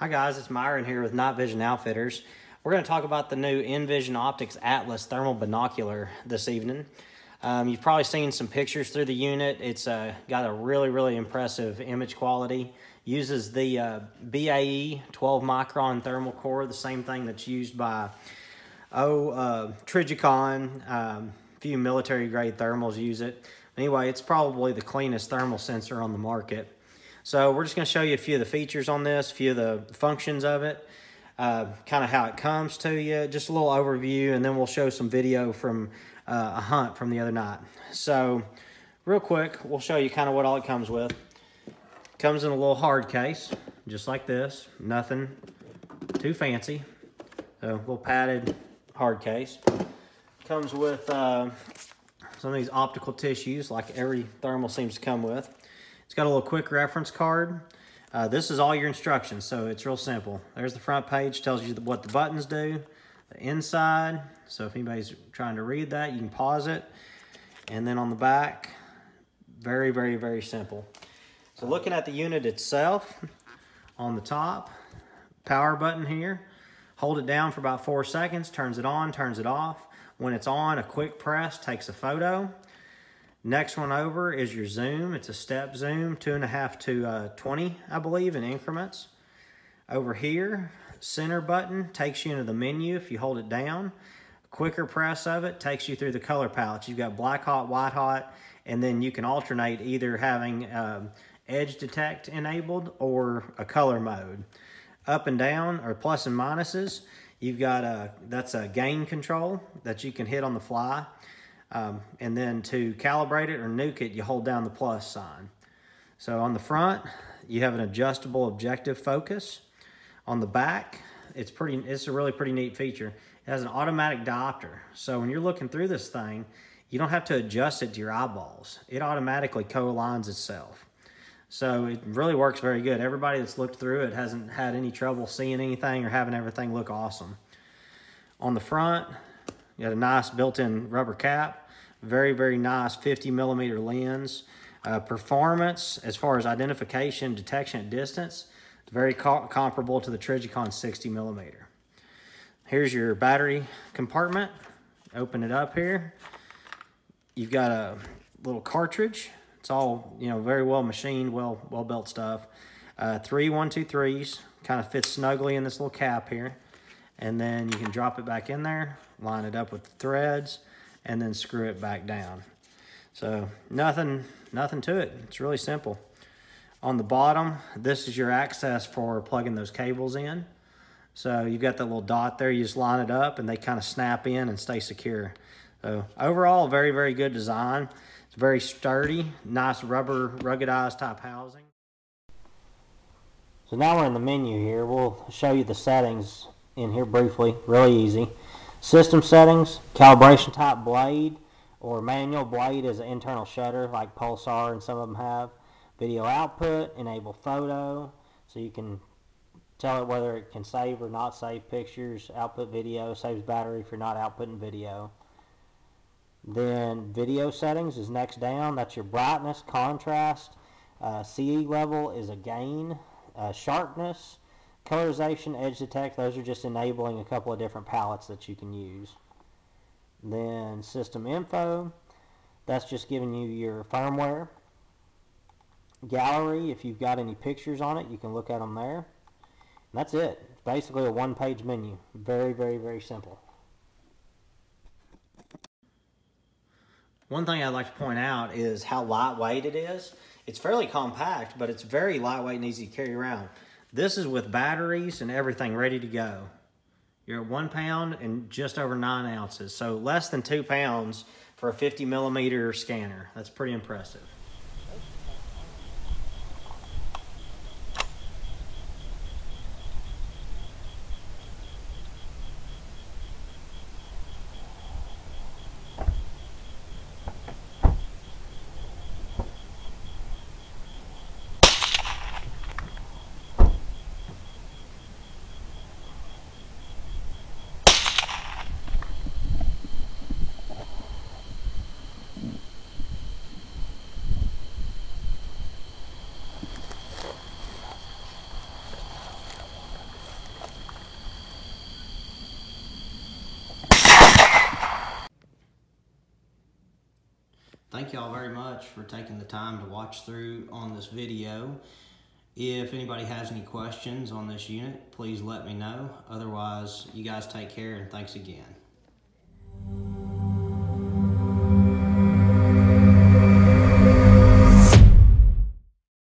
Hi guys, it's Myron here with Night Vision Outfitters. We're going to talk about the new N-Vision Optics Atlas thermal binocular this evening. Um, you've probably seen some pictures through the unit. It's uh, got a really, really impressive image quality. Uses the uh, BAE 12 micron thermal core, the same thing that's used by oh uh, Trijicon. Um, a few military grade thermals use it. Anyway, it's probably the cleanest thermal sensor on the market. So we're just going to show you a few of the features on this, a few of the functions of it, uh, kind of how it comes to you, just a little overview, and then we'll show some video from uh, a hunt from the other night. So real quick, we'll show you kind of what all it comes with. Comes in a little hard case, just like this. Nothing too fancy. So a little padded hard case. Comes with uh, some of these optical tissues like every thermal seems to come with. It's got a little quick reference card. Uh, this is all your instructions, so it's real simple. There's the front page, tells you what the buttons do. The inside, so if anybody's trying to read that, you can pause it. And then on the back, very, very, very simple. So looking at the unit itself, on the top, power button here. Hold it down for about four seconds, turns it on, turns it off. When it's on, a quick press takes a photo. Next one over is your zoom. It's a step zoom, two and a half to uh, 20, I believe, in increments. Over here, center button takes you into the menu if you hold it down. Quicker press of it takes you through the color palette. You've got black hot, white hot, and then you can alternate either having um, edge detect enabled or a color mode. Up and down are plus and minuses. You've got a, that's a gain control that you can hit on the fly. Um, and then to calibrate it or nuke it, you hold down the plus sign. So on the front, you have an adjustable objective focus. On the back, it's pretty. It's a really pretty neat feature. It has an automatic diopter. So when you're looking through this thing, you don't have to adjust it to your eyeballs. It automatically co-aligns itself. So it really works very good. Everybody that's looked through it hasn't had any trouble seeing anything or having everything look awesome. On the front, you got a nice built-in rubber cap, very, very nice 50 millimeter lens. Uh, performance, as far as identification, detection at distance, very co comparable to the Trijicon 60 millimeter. Here's your battery compartment. Open it up here. You've got a little cartridge. It's all, you know, very well machined, well, well built stuff. Uh, three one two threes, kind of fits snugly in this little cap here and then you can drop it back in there, line it up with the threads, and then screw it back down. So nothing, nothing to it. It's really simple. On the bottom, this is your access for plugging those cables in. So you've got that little dot there, you just line it up and they kind of snap in and stay secure. So overall, very, very good design. It's very sturdy, nice rubber, ruggedized type housing. So now we're in the menu here. We'll show you the settings in here briefly, really easy. System settings, calibration type blade or manual blade is an internal shutter like Pulsar and some of them have. Video output, enable photo, so you can tell it whether it can save or not save pictures, output video, saves battery if you're not outputting video. Then video settings is next down. That's your brightness, contrast. Uh, CE level is a gain. Uh, sharpness, Colorization, edge detect, those are just enabling a couple of different palettes that you can use. Then system info, that's just giving you your firmware. Gallery, if you've got any pictures on it, you can look at them there. And that's it. It's basically a one-page menu. Very, very, very simple. One thing I'd like to point out is how lightweight it is. It's fairly compact, but it's very lightweight and easy to carry around. This is with batteries and everything ready to go. You're at one pound and just over nine ounces. So less than two pounds for a 50 millimeter scanner. That's pretty impressive. Thank y'all very much for taking the time to watch through on this video. If anybody has any questions on this unit, please let me know. Otherwise, you guys take care and thanks again.